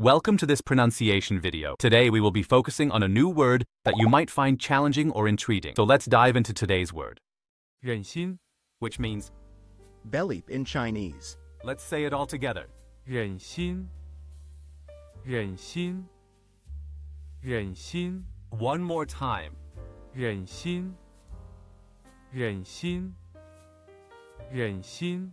Welcome to this pronunciation video. Today we will be focusing on a new word that you might find challenging or intriguing. So let's dive into today's word. "忍心," which means belly in Chinese. Let's say it all together. 忍心,忍心,忍心. One more time. 忍心,忍心,忍心,忍心.